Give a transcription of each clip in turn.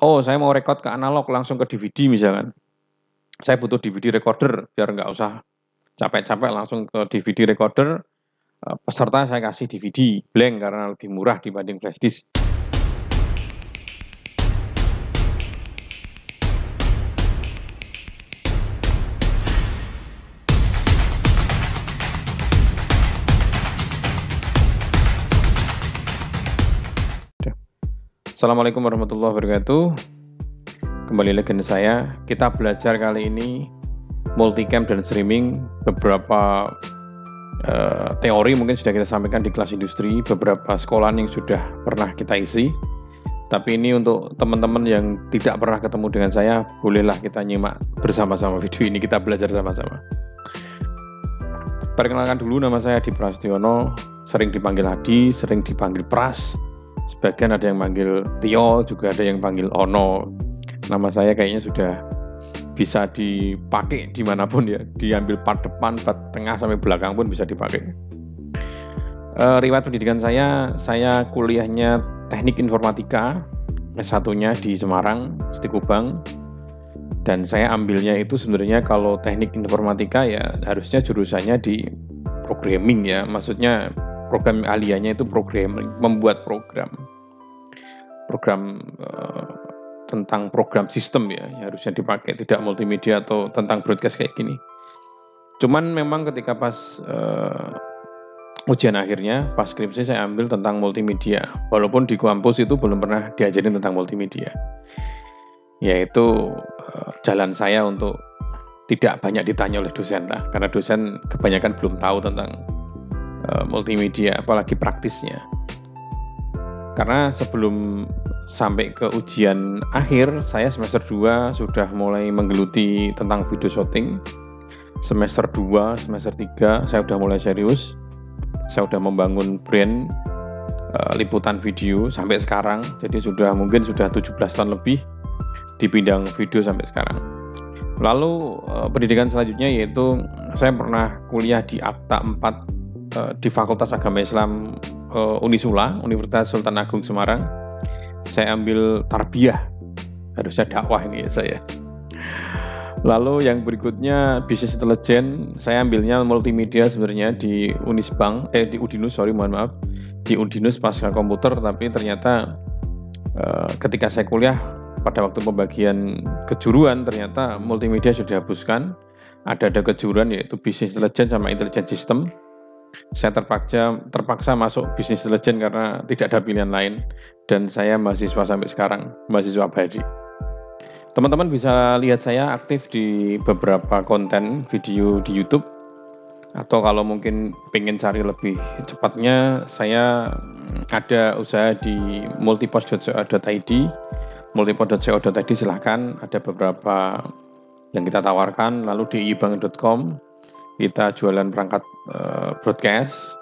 oh saya mau record ke analog langsung ke DVD misalkan. Saya butuh DVD recorder biar nggak usah capek-capek langsung ke DVD recorder. Eh, peserta saya kasih DVD blank karena lebih murah dibanding flash disk. Assalamualaikum warahmatullahi wabarakatuh. Kembali lagi dengan saya. Kita belajar kali ini multicam dan streaming. Beberapa uh, teori mungkin sudah kita sampaikan di kelas industri, beberapa sekolah yang sudah pernah kita isi. Tapi ini untuk teman-teman yang tidak pernah ketemu dengan saya, bolehlah kita nyimak bersama-sama video ini, kita belajar sama-sama. Perkenalkan dulu nama saya Adi Prastiono, sering dipanggil Adi, sering dipanggil Pras, Sebagian ada yang manggil Tio, juga ada yang panggil Ono. Nama saya kayaknya sudah bisa dipakai di mana pun ya. Diambil part depan, part tengah sampai belakang pun bisa dipakai. E, riwayat pendidikan saya, saya kuliahnya teknik informatika, S1-nya di Semarang, Stikubang. Dan saya ambilnya itu sebenarnya kalau teknik informatika ya harusnya jurusannya di programming ya. Maksudnya program ahliannya itu programming, membuat program. Program uh, tentang program sistem ya, yang harusnya dipakai, tidak multimedia atau tentang broadcast kayak gini. Cuman memang ketika pas uh, ujian akhirnya, pas skripsi saya ambil tentang multimedia. Walaupun di kampus itu belum pernah diajarin tentang multimedia. Yaitu uh, jalan saya untuk tidak banyak ditanya oleh dosen lah, karena dosen kebanyakan belum tahu tentang Eh, multimedia apalagi praktisnya. Karena sebelum sampai ke ujian akhir saya semester 2 sudah mulai menggeluti tentang video shooting. Semester 2 semester 3 saya sudah mulai serius. Saya sudah membangun brand uh, liputan video sampai sekarang. Jadi sudah mungkin sudah 17 tahun lebih di bidang video sampai sekarang. Lalu uh, pendidikan selanjutnya yaitu saya pernah kuliah di Akta 4 uh, di Fakultas Agama Islam uh, Unisula, Universitas Sultan Agung Semarang. Saya ambil tarbiyah, harusnya dakwah ini ya saya. Lalu yang berikutnya bisnis intelijen, saya ambilnya multimedia sebenarnya di Unisbank, eh di Udinus, sorry mohon maaf, di Udinus pasca komputer, tapi ternyata uh, ketika saya kuliah pada waktu pembagian kejuruan ternyata multimedia sudah dihapuskan. Ada ada kejuruan yaitu bisnis intelijen sama intelijen sistem saya terpaksa terpaksa masuk bisnis legend karena tidak ada pilihan lain. Dan saya mahasiswa sampai sekarang mahasiswa abadi teman-teman bisa lihat saya aktif di beberapa konten video di YouTube. Atau kalau mungkin pengen cari lebih cepatnya saya ada usaha di multipost.co.id multipost.co.id silahkan. Ada beberapa yang kita tawarkan lalu di ibank.com kita jualan perangkat uh, broadcast,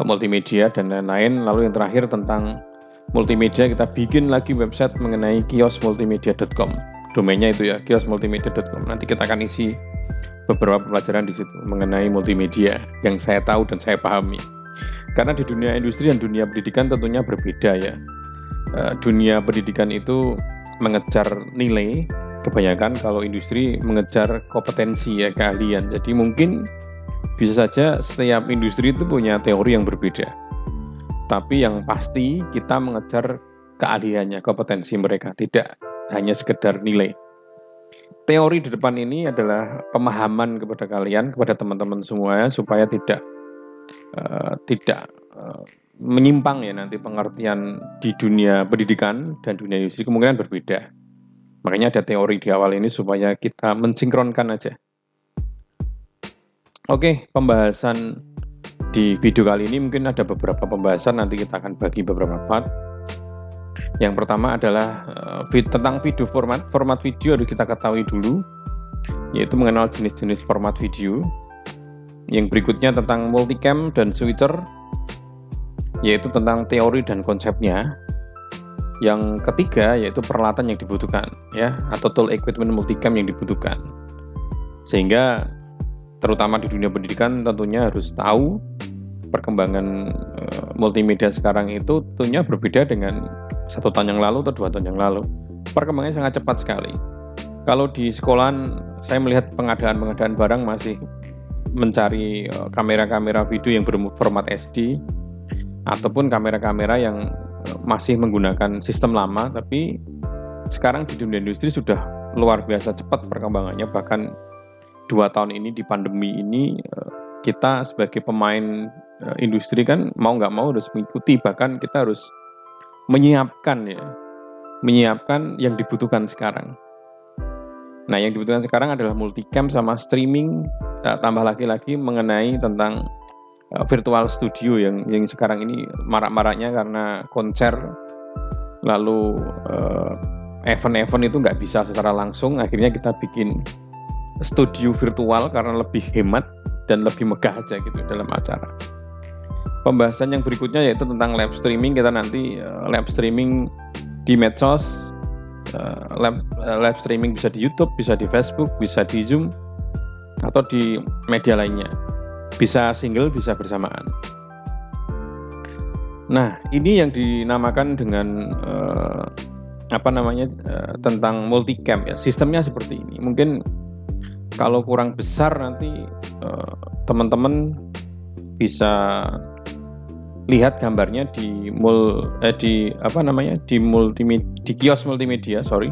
uh, multimedia dan lain-lain. Lalu yang terakhir tentang multimedia kita bikin lagi website mengenai kiosmultimedia.com. Domainnya itu ya kiosmultimedia.com. Nanti kita akan isi beberapa pelajaran di situ mengenai multimedia yang saya tahu dan saya pahami. Karena di dunia industri dan dunia pendidikan tentunya berbeda ya. Uh, dunia pendidikan itu mengejar nilai kebanyakan kalau industri mengejar kompetensi ya keahlian. Jadi mungkin bisa saja setiap industri itu punya teori yang berbeda. Tapi yang pasti kita mengejar keahliannya, kompetensi mereka, tidak hanya sekedar nilai. Teori di depan ini adalah pemahaman kepada kalian, kepada teman-teman semua supaya tidak uh, tidak uh, menyimpang ya nanti pengertian di dunia pendidikan dan dunia industri kemungkinan berbeda. Makanya ada teori di awal ini supaya kita mensinkronkan aja. Oke, pembahasan di video kali ini mungkin ada beberapa pembahasan nanti kita akan bagi beberapa part. Yang pertama adalah uh, tentang video format. Format video harus kita ketahui dulu, yaitu mengenal jenis-jenis format video. Yang berikutnya tentang multicam dan switcher, yaitu tentang teori dan konsepnya. Yang ketiga yaitu peralatan yang dibutuhkan ya atau tool equipment multicam yang dibutuhkan. Sehingga terutama di dunia pendidikan tentunya harus tahu perkembangan uh, multimedia sekarang itu tentunya berbeda dengan satu tahun yang lalu atau dua tahun yang lalu. perkembangannya sangat cepat sekali. Kalau di sekolahan saya melihat pengadaan-pengadaan barang masih mencari eh, kamera-kamera video yang berformat SD ataupun kamera-kamera yang masih menggunakan sistem lama tapi sekarang di dunia industri sudah luar biasa cepat perkembangannya. Bahkan dua tahun ini di pandemi ini eh, kita sebagai pemain industri kan mau nggak mau harus mengikuti. Bahkan kita harus menyiapkan ya menyiapkan yang dibutuhkan sekarang. Nah, yang dibutuhkan sekarang adalah multicam sama streaming, uh, tambah lagi-lagi mengenai tentang virtual studio yang yang sekarang ini marak-maraknya karena konser, lalu uh, event-event itu nggak bisa secara langsung, akhirnya kita bikin studio virtual karena lebih hemat dan lebih megah aja gitu dalam acara. Pembahasan yang berikutnya yaitu tentang live streaming, kita nanti uh, live streaming di medsos uh, live, uh, live streaming bisa di YouTube, bisa di Facebook, bisa di Zoom atau di media lainnya. Bisa single, bisa bersamaan. Nah, ini yang dinamakan dengan uh, apa namanya uh, tentang multicam ya. Sistemnya seperti ini. Mungkin kalau kurang besar nanti teman-teman uh, bisa lihat gambarnya di mul eh, di apa namanya di multimedia di kios multimedia sorry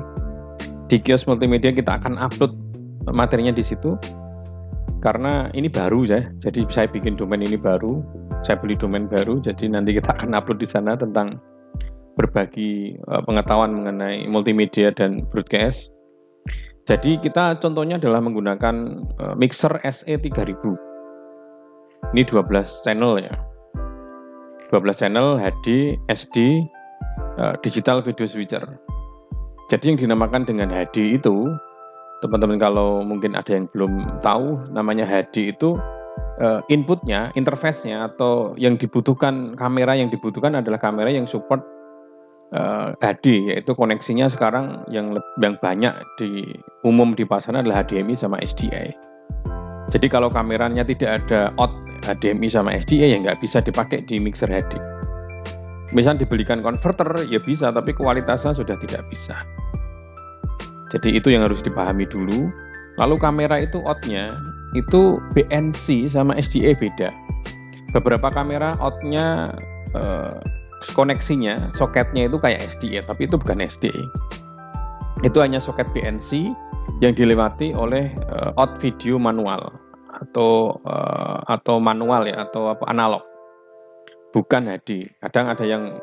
di kios multimedia kita akan upload materinya di situ karena ini baru ya jadi saya bikin domain ini baru saya beli domain baru jadi nanti kita akan upload di sana tentang berbagi uh, pengetahuan mengenai multimedia dan broadcast. Jadi kita contohnya adalah menggunakan uh, mixer SE 3000 ini 12 channel ya. 12 channel HD, SD, uh, digital video switcher. Jadi yang dinamakan dengan HD itu, teman-teman kalau mungkin ada yang belum tahu, namanya HD itu uh, inputnya, interface-nya atau yang dibutuhkan kamera yang dibutuhkan adalah kamera yang support uh, eh, HD, yaitu koneksinya sekarang yang yang banyak di umum di pasaran adalah HDMI sama SDI. Jadi kalau kameranya tidak ada out HDMI sama SDA ya nggak bisa dipakai di mixer HD. Misal dibelikan konverter ya bisa, tapi kualitasnya sudah tidak bisa. Jadi itu yang harus dipahami dulu. Lalu kamera itu outnya itu BNC sama SDA beda. Beberapa kamera outnya eh, koneksinya, soketnya itu kayak SDA, tapi itu bukan SDA. Itu hanya soket BNC yang dilewati oleh uh, out video manual atau uh, atau manual ya atau apa analog bukan HD kadang ada yang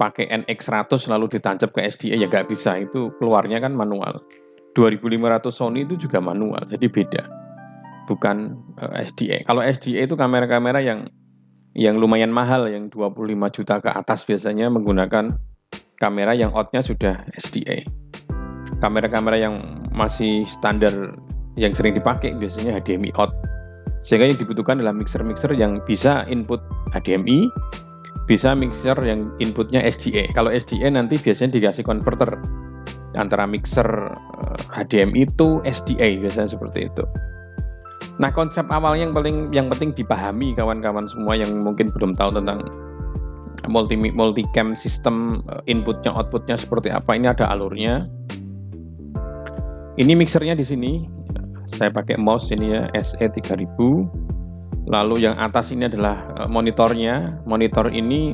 pakai NX100 lalu ditancap ke SDA ya nggak bisa. Itu keluarnya kan manual. 2500 Sony itu juga manual jadi beda. Bukan uh, eh, SDA kalau SDA itu kamera-kamera yang yang lumayan mahal yang 25 juta ke atas biasanya menggunakan kamera yang outnya sudah SDA kamera-kamera yang masih standar yang sering dipakai biasanya HDMI out. Sehingga yang dibutuhkan adalah mixer-mixer yang bisa input HDMI, bisa mixer yang inputnya SDA. Kalau SDA nanti biasanya dikasih converter antara mixer HDMI eh, itu SDA biasanya seperti itu. Nah konsep awal yang paling yang penting dipahami kawan-kawan semua yang mungkin belum tahu tentang multi multicam sistem eh, inputnya outputnya seperti apa ini ada alurnya. Ini mixernya di sini saya pakai mouse ini ya SE3000 lalu yang atas ini adalah eh, monitornya. Monitor ini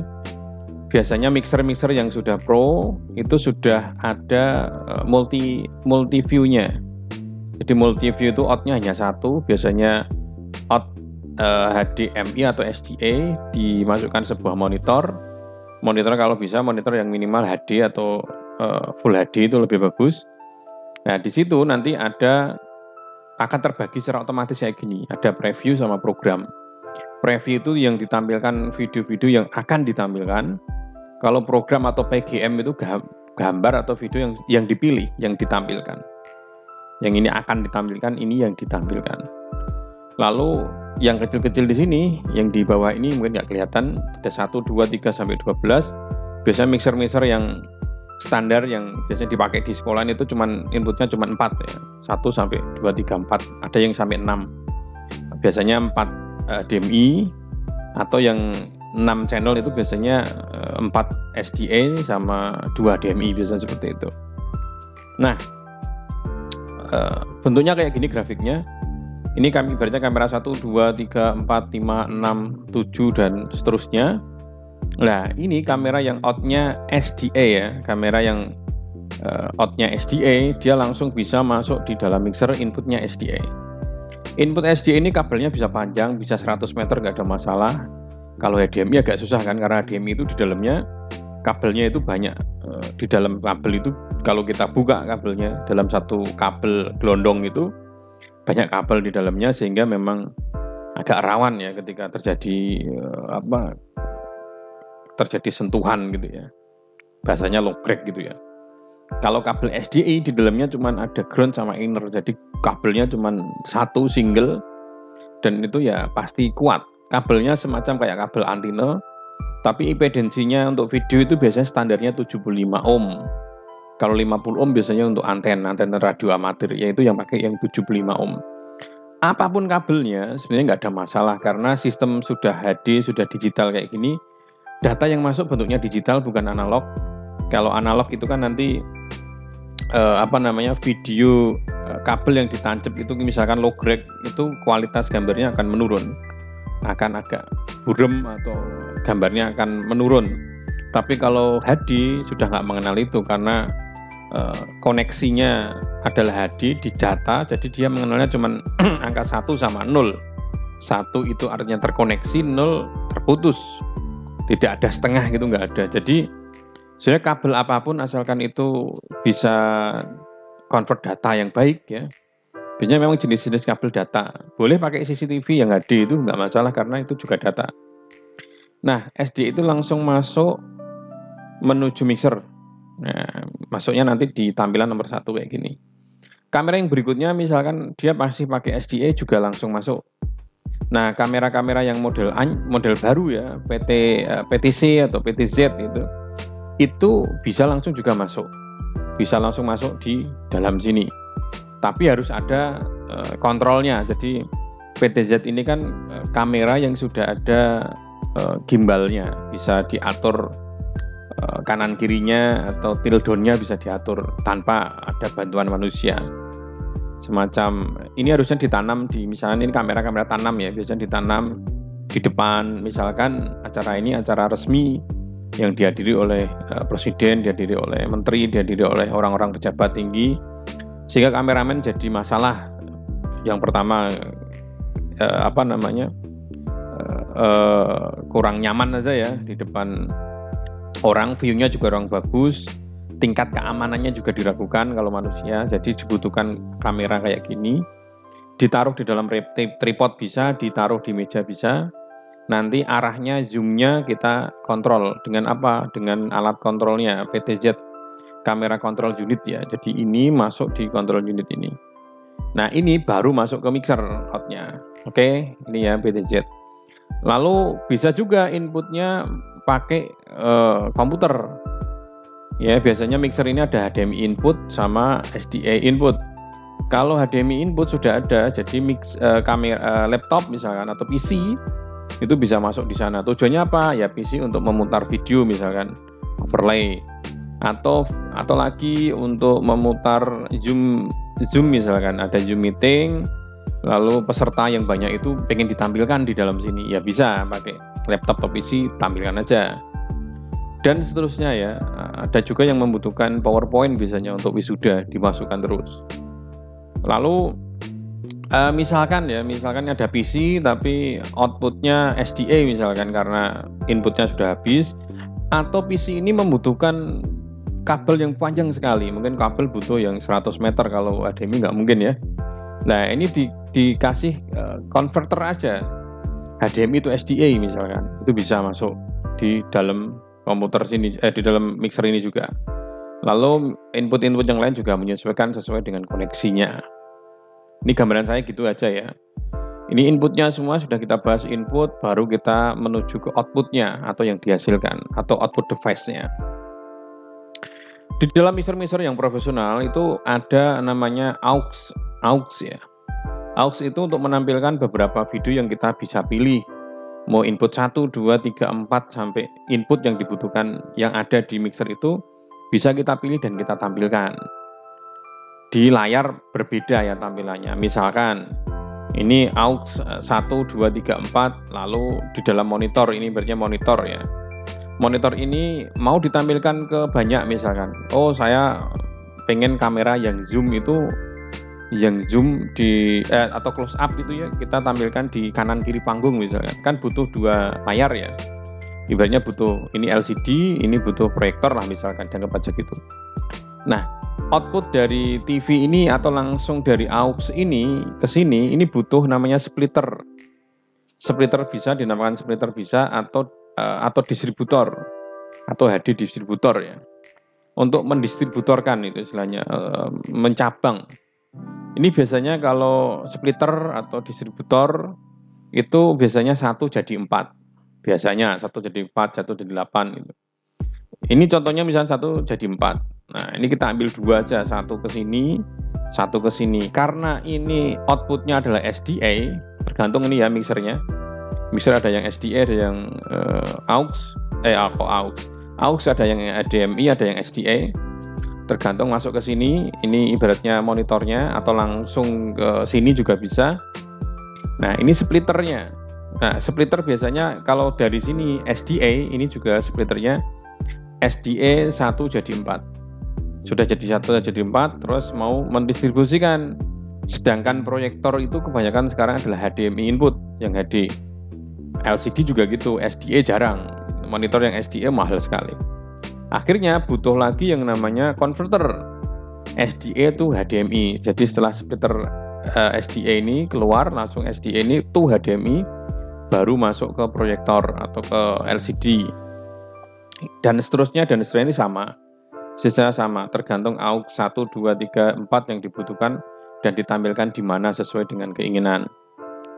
biasanya mixer-mixer yang sudah pro itu sudah ada eh, multi multi view-nya. Jadi multi view itu outnya hanya satu. Biasanya out uh, eh, HDMI atau SDA dimasukkan sebuah monitor. Monitor kalau bisa monitor yang minimal HD atau uh, full HD itu lebih bagus. Nah di situ nanti ada akan terbagi secara otomatis kayak gini. Ada preview sama program. Preview itu yang ditampilkan video-video yang akan ditampilkan. Kalau program atau PGM itu gambar atau video yang yang dipilih, yang ditampilkan. Yang ini akan ditampilkan, ini yang ditampilkan. Lalu yang kecil-kecil di sini, yang di bawah ini mungkin nggak kelihatan, ada 1, 2, 3, sampai 12. Biasanya mixer-mixer yang standar yang biasanya dipakai di sekolah itu cuman inputnya cuma 4 ya. 1 sampai 2 3 4. Ada yang sampai 6. Biasanya 4 uh, DMI atau yang 6 channel itu biasanya uh, 4 SDA sama 2 DMI biasanya seperti itu. Nah, uh, bentuknya kayak gini grafiknya. Ini kami ibaratnya kamera 1, 2, 3, 4, 5, 6, 7 dan seterusnya. Nah, ini kamera yang outnya SDA ya, kamera yang uh, outnya SDA, dia langsung bisa masuk di dalam mixer inputnya SDA. Input SDA ini kabelnya bisa panjang, bisa 100 meter nggak ada masalah. Kalau HDMI agak susah kan, karena HDMI itu di dalamnya kabelnya itu banyak. Uh, di dalam kabel itu kalau kita buka kabelnya dalam satu kabel gelondong itu banyak kabel di dalamnya sehingga memang agak rawan ya ketika terjadi uh, apa terjadi sentuhan gitu ya bahasanya crack gitu ya kalau kabel SDA di dalamnya cuma ada ground sama inner jadi kabelnya cuma satu single dan itu ya pasti kuat kabelnya semacam kayak kabel antena tapi impedensinya untuk video itu biasanya standarnya 75 ohm kalau 50 ohm biasanya untuk anten, anten radio amatir, yaitu yang pakai yang 75 ohm. Apa pun kabelnya sebenarnya nggak ada masalah karena sistem sudah HD, sudah digital kayak gini. Data yang masuk bentuknya digital bukan analog. Kalau analog itu kan nanti eh, apa namanya video eh, kabel yang ditancap itu misalkan low grade itu kualitas gambarnya akan menurun, akan agak burem atau gambarnya akan menurun. Tapi kalau HD sudah nggak mengenal itu karena Eh, koneksinya adalah HD di data, jadi dia mengenalnya cuma angka 1 sama 0. 1 itu artinya terkoneksi, 0 terputus. Tidak ada setengah gitu, nggak ada. Jadi sebenarnya kabel apa pun asalkan itu bisa convert data yang baik ya. Biasanya memang jenis-jenis kabel data. Boleh pakai CCTV yang HD itu nggak masalah karena itu juga data. Nah, SD itu langsung masuk menuju mixer Nah, masuknya nanti di tampilan nomor satu kayak gini. Kamera yang berikutnya misalkan dia masih pakai SDA juga langsung masuk. Nah, kamera-kamera yang model model baru ya, PT eh, PTC atau PTZ itu itu bisa langsung juga masuk. Bisa langsung masuk di dalam sini. Tapi harus ada uh, kontrolnya. Jadi PTZ ini kan uh, kamera yang sudah ada gimbalnya, bisa diatur Eh, kanan kirinya atau tildonnya bisa diatur tanpa ada bantuan manusia semacam ini harusnya ditanam di misalnya ini kamera-kamera tanam ya biasanya ditanam di depan misalkan acara ini acara resmi yang dihadiri oleh uh, presiden, dihadiri oleh menteri, dihadiri oleh orang-orang pejabat tinggi sehingga kameramen jadi masalah. Yang pertama uh, apa namanya uh, uh, kurang nyaman aja ya di depan orang view-nya juga orang bagus tingkat keamanannya juga diragukan kalau manusia. Jadi dibutuhkan kamera kayak gini. Ditaruh di dalam tripod bisa ditaruh di meja bisa. Nanti arahnya zoomnya kita kontrol. Dengan apa? Dengan alat kontrolnya PTZ kamera kontrol unit ya. Jadi ini masuk di kontrol unit ini. Nah ini baru masuk ke mixer outnya oke ini ya PTZ lalu bisa juga inputnya pakai uh, komputer. Ya, biasanya mixer ini ada HDMI input sama SDA input. Kalau HDMI input sudah ada, jadi mix uh, kamera uh, laptop misalkan atau PC itu bisa masuk di sana. Tujuannya apa? Ya PC untuk memutar video misalkan overlay atau atau lagi untuk memutar zoom zoom misalkan ada zoom meeting lalu peserta yang banyak itu pengen ditampilkan di dalam sini ya bisa pakai laptop atau PC tampilkan aja dan seterusnya ya ada juga yang membutuhkan PowerPoint biasanya untuk wisuda dimasukkan terus. Lalu uh, misalkan ya misalkan ada PC tapi outputnya SDA misalkan karena inputnya sudah habis atau PC ini membutuhkan kabel yang panjang sekali. Mungkin kabel butuh yang 100 meter kalau HDMI nggak mungkin ya. Nah ini di, dikasih uh, converter aja. HDMI itu SDA misalkan itu bisa masuk di dalam komputer sini eh di dalam mixer ini juga. Lalu input-input yang lain juga menyesuaikan sesuai dengan koneksinya. Ini gambaran saya gitu aja ya. Ini inputnya semua sudah kita bahas input, baru kita menuju ke outputnya atau yang dihasilkan atau output device-nya. Di dalam mixer-mixer yang profesional itu ada namanya aux, aux ya. Aux itu untuk menampilkan beberapa video yang kita bisa pilih. Mau input 1, 2, 3, 4 sampai input yang dibutuhkan yang ada di mixer itu bisa kita pilih dan kita tampilkan. di layar berbeda ya tampilannya. Misalkan ini aux 1 2 3 4 lalu di dalam monitor ini berarti monitor ya. Monitor ini mau ditampilkan ke banyak misalkan. Oh, saya pengen kamera yang zoom itu yang zoom di eh, atau close up itu ya kita tampilkan di kanan kiri panggung misalnya. Kan butuh dua layar ya. Ibaratnya butuh ini LCD ini butuh proyektor lah misalkan jangan aja gitu. Nah output dari TV ini atau langsung dari aux ini ke sini ini butuh namanya splitter. Splitter bisa dinamakan splitter bisa atau uh, atau distributor. Atau HD distributor ya. Untuk mendistributorkan itu istilahnya uh, mencabang ini biasanya kalau splitter atau distributor itu biasanya satu jadi empat. Biasanya satu jadi empat, satu jadi delapan. Gitu. Ini contohnya misalnya satu jadi empat. Nah ini kita ambil dua aja, satu ke sini, satu ke sini. Karena ini outputnya adalah SDA, tergantung ini ya mixernya. Mixer ada yang SDA, ada yang uh, aux, eh apa aux. Aux ada yang HDMI, ada yang SDA tergantung masuk ke sini ini ibaratnya monitornya atau langsung ke sini juga bisa. Nah ini splitternya. Nah splitter biasanya kalau dari sini SDA ini juga splitternya. SDA 1 jadi 4 sudah jadi satu jadi 4 terus mau mendistribusikan. Sedangkan proyektor itu kebanyakan sekarang adalah HDMI input yang HD LCD juga gitu SDA jarang. Monitor yang SDA mahal sekali Akhirnya butuh lagi yang namanya converter. SDA itu HDMI. Jadi setelah splitter uh, eh, SDA ini keluar langsung SDA ini tuh HDMI baru masuk ke proyektor atau ke LCD. Dan seterusnya dan seterusnya ini sama. Sisa sama, tergantung AUX 1, 2, 3, 4 yang dibutuhkan dan ditampilkan di mana sesuai dengan keinginan.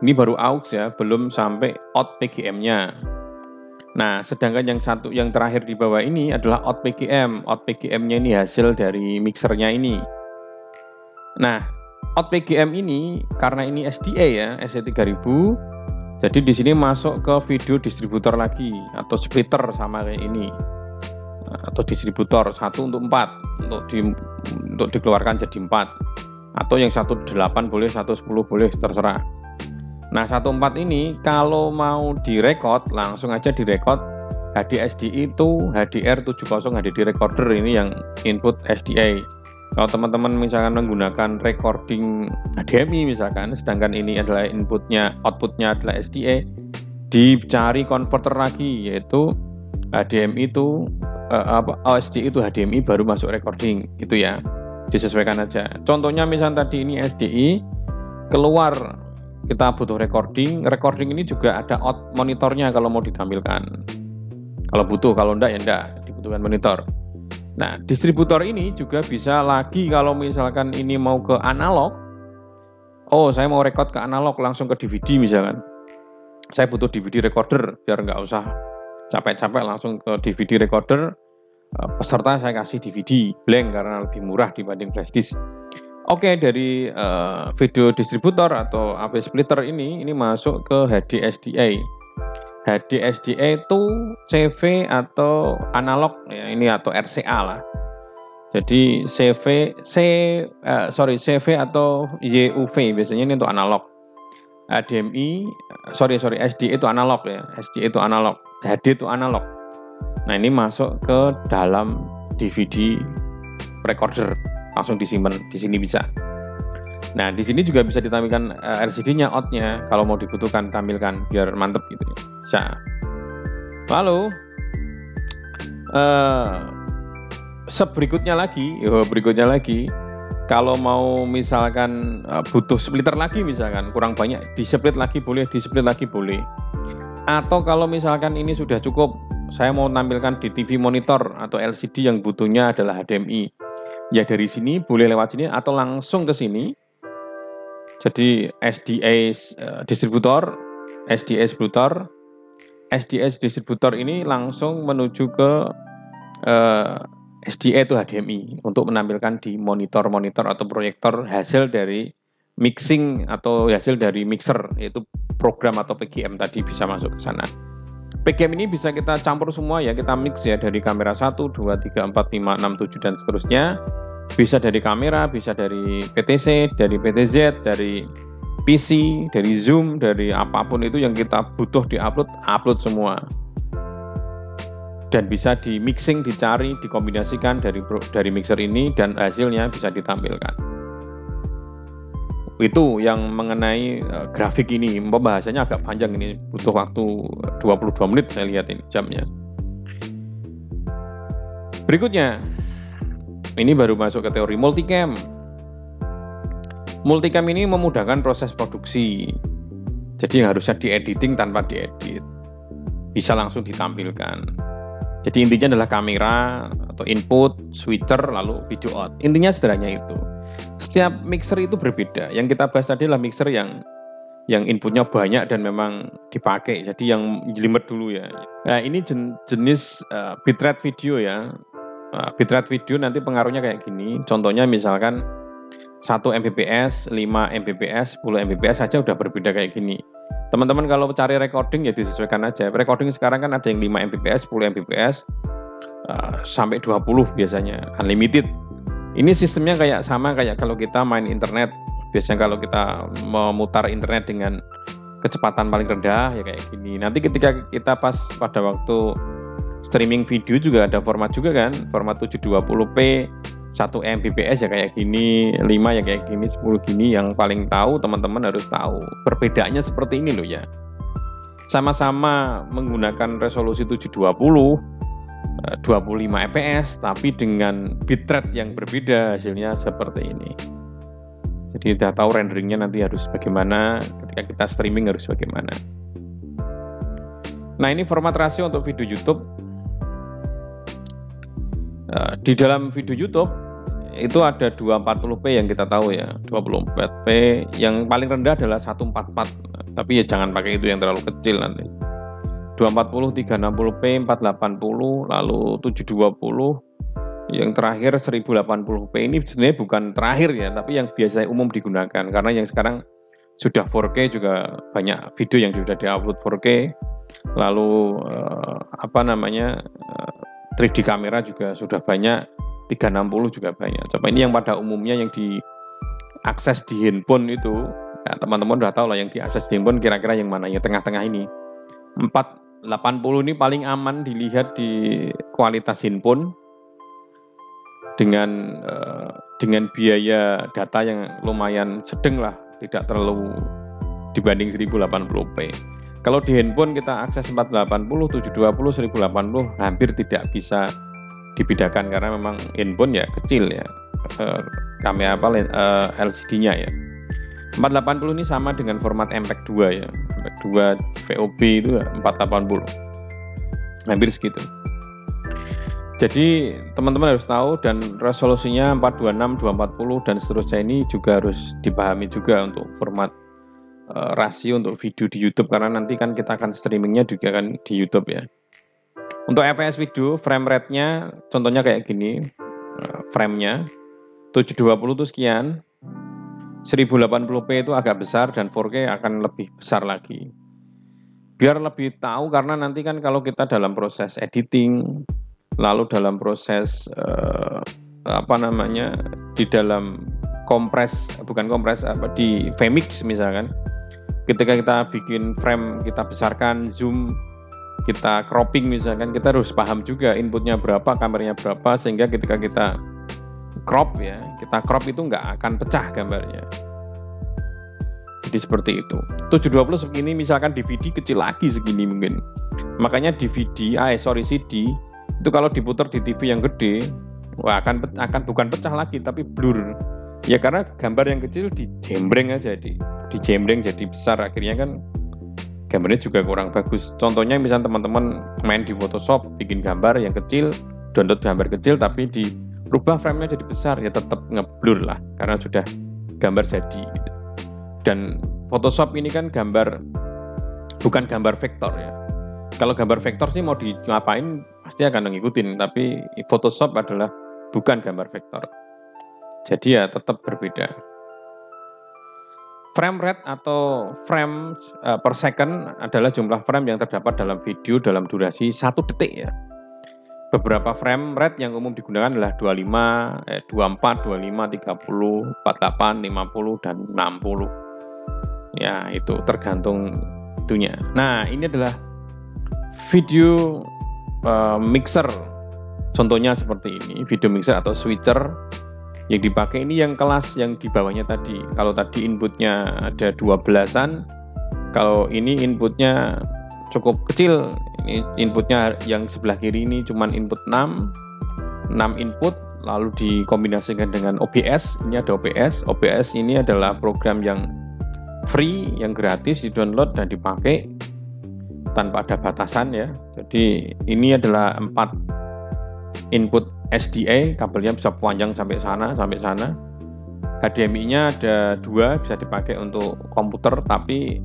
Ini baru AUX ya, belum sampai out PGM-nya. Nah, sedangkan yang satu yang terakhir di bawah ini adalah out PGM. Out PGM-nya ini hasil dari mixernya ini. Nah, out PGM ini karena ini SDA ya, SC3000. Jadi di sini masuk ke video distributor lagi atau splitter sama kayak ini. Atau distributor satu untuk empat untuk di untuk dikeluarkan jadi empat atau yang satu delapan boleh satu sepuluh boleh terserah. Nah, 14 ini kalau mau direkod langsung aja direkod HDSDI itu HDR 70 HDD recorder ini yang input SDA. Kalau teman-teman misalkan menggunakan recording HDMI misalkan, sedangkan ini adalah inputnya, outputnya adalah SDA, dicari converter lagi yaitu HDMI itu eh, apa OSD itu HDMI baru masuk recording gitu ya. Disesuaikan aja. Contohnya misalnya tadi ini SDI keluar kita butuh recording. Recording ini juga ada out monitornya kalau mau ditampilkan. Kalau butuh, kalau enggak ya enggak, dibutuhkan monitor. Nah, distributor ini juga bisa lagi kalau misalkan ini mau ke analog. Oh, saya mau record ke analog langsung ke DVD misalkan. Saya butuh DVD recorder biar nggak usah capek-capek langsung ke DVD recorder. Eh, peserta saya kasih DVD blank karena lebih murah dibanding flash disk. Oke, dari uh, video distributor atau AV splitter ini ini masuk ke HDSDA. HDSDA itu CV atau analog ya ini atau RCA lah. Jadi CV C uh, sorry CV atau YUV biasanya ini untuk analog. HDMI sorry sorry SD itu analog ya. SD itu analog. HD itu analog. Nah, ini masuk ke dalam DVD recorder langsung disimpan di sini bisa. Nah, di sini juga bisa ditampilkan eh, LCD-nya outnya kalau mau dibutuhkan tampilkan biar mantep gitu ya. Bisa. Lalu uh, seberikutnya lagi, yo berikutnya lagi kalau mau misalkan uh, butuh splitter lagi misalkan kurang banyak di split lagi boleh, di split lagi boleh. Atau kalau misalkan ini sudah cukup, saya mau tampilkan di TV monitor atau LCD yang butuhnya adalah HDMI ya dari sini boleh lewat sini atau langsung ke sini. Jadi SDA uh, eh, distributor, SDA distributor, SDA distributor ini langsung menuju ke uh, eh, SDA itu HDMI untuk menampilkan di monitor-monitor atau proyektor hasil dari mixing atau hasil dari mixer yaitu program atau PGM tadi bisa masuk ke sana. PGM ini bisa kita campur semua ya, kita mix ya dari kamera 1, 2, 3, 4, 5, 6, 7 dan seterusnya. bisa dari kamera, bisa dari PTC, dari PTZ, dari PC, dari Zoom, dari apa pun itu yang kita butuh di-upload, upload semua. Dan bisa di mixing, dicari, dikombinasikan dari dari mixer ini dan hasilnya bisa ditampilkan. Itu yang mengenai uh, grafik ini. Pembahasannya agak panjang ini, butuh waktu 22 menit saya lihat ini jamnya. Berikutnya, ini baru masuk ke teori multicam. Multicam ini memudahkan proses produksi. Jadi harusnya diediting tanpa diedit. Bisa langsung ditampilkan. Jadi intinya adalah kamera atau input, switcher, lalu video out. Intinya sederhananya itu. Setiap mixer itu berbeda. Yang kita bahas tadi adalah mixer yang yang inputnya banyak dan memang dipakai. Jadi yang jelimet dulu ya. Nah ini jen, jenis uh, bitrate video ya. Uh, bitrate video nanti pengaruhnya kayak gini. Contohnya misalkan 1 Mbps, 5 Mbps, 10 Mbps saja udah berbeda kayak gini. Teman-teman kalau cari recording ya disesuaikan aja. Recording sekarang kan ada yang 5 Mbps, 10 Mbps, uh, sampai 20 biasanya, unlimited. Ini sistemnya kayak sama kayak kalau kita main internet. Biasanya kalau kita memutar internet dengan kecepatan paling rendah ya kayak gini. Nanti ketika kita pas pada waktu streaming video juga ada format juga kan, format 720p 1 Mbps ya kayak gini, 5 ya kayak gini, 10 gini yang paling tahu teman-teman harus tahu. Perbedaannya seperti ini loh ya. Sama-sama menggunakan resolusi 720 25 fps tapi dengan bitrate yang berbeda hasilnya seperti ini. Jadi sudah tahu renderingnya nanti harus bagaimana, ketika kita streaming harus bagaimana. Nah ini format rasio untuk video YouTube Nah, di dalam video YouTube itu ada 240p yang kita tahu ya 24p yang paling rendah adalah 144 tapi ya jangan pakai itu yang terlalu kecil nanti 240 360p 480 lalu 720 yang terakhir 1080p ini sebenarnya bukan terakhir ya tapi yang biasa umum digunakan. Karena yang sekarang sudah 4K juga banyak video yang sudah diupload 4K lalu eh, apa namanya eh, 3D kamera juga sudah banyak 360 juga banyak. Coba ini yang pada umumnya yang diakses di handphone itu ya, teman-teman udah tahu lah yang diakses di handphone kira-kira yang mana yang tengah-tengah ini 480 ini paling aman dilihat di kualitas handphone dengan uh, dengan biaya data yang lumayan sedang lah tidak terlalu dibanding 1080p kalau di handphone kita akses 480, 720, 1080 hampir tidak bisa dibedakan karena memang handphone ya kecil ya eh, kamera apa eh, LCD-nya ya. 480 ini sama dengan format MPEG 2 ya. MPEG 2 VOB itu 480. Hampir segitu. Jadi teman-teman harus tahu dan resolusinya 426, 240 dan seterusnya ini juga harus dipahami juga untuk format uh, rasio untuk video di YouTube karena nanti kan kita akan streamingnya juga kan di YouTube ya. Untuk fps video frame rate-nya contohnya kayak gini uh, frame-nya 720 itu sekian 1080p itu agak besar dan 4K akan lebih besar lagi. Biar lebih tahu karena nanti kan kalau kita dalam proses editing lalu dalam proses uh, apa namanya di dalam kompres bukan kompres apa di vmix misalkan ketika kita bikin frame kita besarkan zoom kita cropping misalkan kita harus paham juga inputnya berapa kameranya berapa sehingga ketika kita crop ya kita crop itu nggak akan pecah gambarnya. Jadi seperti itu. 720 segini misalkan DVD kecil lagi segini mungkin. Makanya DVD ah sorry CD itu kalau diputar di TV yang gede wah akan akan bukan pecah lagi tapi blur. Ya karena gambar yang kecil dijembreng aja di dijembreng jadi besar. Akhirnya kan gambarnya juga kurang bagus. Contohnya misalnya teman-teman main di Photoshop bikin gambar yang kecil download gambar kecil tapi di rubah frame-nya jadi besar ya tetap ngeblur lah karena sudah gambar jadi dan Photoshop ini kan gambar bukan gambar vektor ya kalau gambar vektor sih mau di ngapain pasti akan ngikutin tapi Photoshop adalah bukan gambar vektor jadi ya tetap berbeda. Frame rate atau frame uh, per second adalah jumlah frame yang terdapat dalam video dalam durasi satu detik ya. Beberapa frame rate yang umum digunakan adalah 25, eh, 24, 25, 30, 48, 50 dan 60. Ya, itu tergantung itunya. Nah, ini adalah video uh, mixer. Contohnya seperti ini, video mixer atau switcher yang dipakai ini yang kelas yang di bawahnya tadi. Kalau tadi inputnya ada 12-an, kalau ini inputnya cukup kecil. Ini inputnya yang sebelah kiri ini cuma input 6 6 input lalu dikombinasikan dengan OBS ini ada OBS OBS ini adalah program yang free yang gratis di download dan dipakai tanpa ada batasan ya. Jadi ini adalah empat input SDA kabelnya bisa panjang sampai sana sampai sana. HDMI-nya ada dua bisa dipakai untuk komputer tapi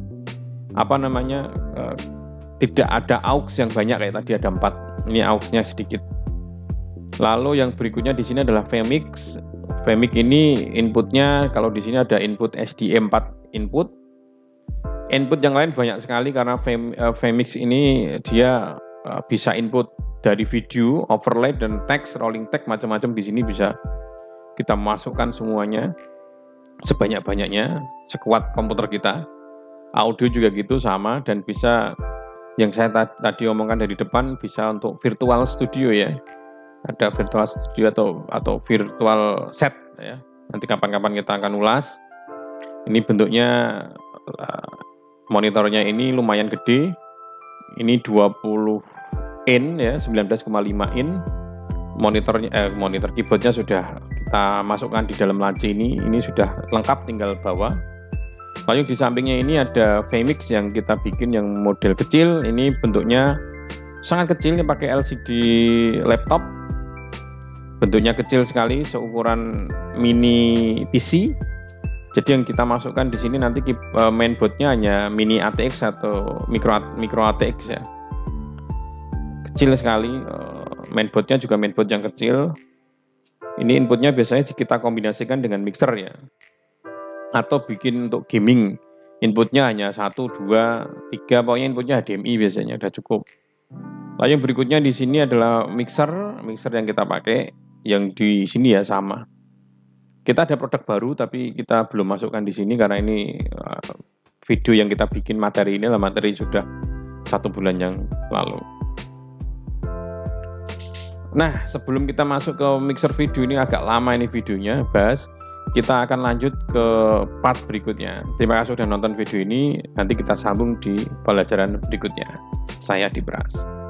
apa namanya eh, tidak ada aux yang banyak kayak tadi ada empat. Ini auxnya sedikit. Lalu yang berikutnya di sini adalah Vmix Vmix ini inputnya kalau di sini ada input SDA 4 input. Input yang lain banyak sekali karena Vmix eh, ini dia eh, bisa input dari video overlay dan text rolling text macam-macam di sini bisa kita masukkan semuanya sebanyak-banyaknya sekuat komputer kita. Audio juga gitu sama dan bisa yang saya tadi omongkan dari depan bisa untuk virtual studio ya. Ada virtual studio atau atau virtual set ya. Nanti kapan-kapan kita akan ulas. Ini bentuknya uh, monitornya ini lumayan gede. Ini 20 in ya 19,5 in. Monitornya eh, monitor keyboardnya sudah kita masukkan di dalam laci ini. Ini sudah lengkap tinggal bawa Lalu di sampingnya ini ada Vmix yang kita bikin yang model kecil. Ini bentuknya sangat kecil, ini pakai LCD laptop. Bentuknya kecil sekali, seukuran mini PC. Jadi yang kita masukkan di sini nanti eh, mainboardnya hanya mini ATX atau micro micro ATX ya. Kecil sekali. Eh, mainboardnya juga mainboard yang kecil. Ini inputnya biasanya kita kombinasikan dengan mixer ya atau bikin untuk gaming. Inputnya hanya satu dua tiga. Pokoknya inputnya HDMI biasanya udah cukup. Lalu yang berikutnya di sini adalah mixer. Mixer yang kita pakai yang di sini ya sama. Kita ada produk baru tapi kita belum masukkan di sini karena ini uh, video yang kita bikin materi ini lah materi sudah satu bulan yang lalu. Nah, sebelum kita masuk ke mixer video ini agak lama ini videonya, bahas kita akan lanjut ke part berikutnya. Terima kasih sudah nonton video ini. Nanti kita sambung di pelajaran berikutnya. Saya Dibras.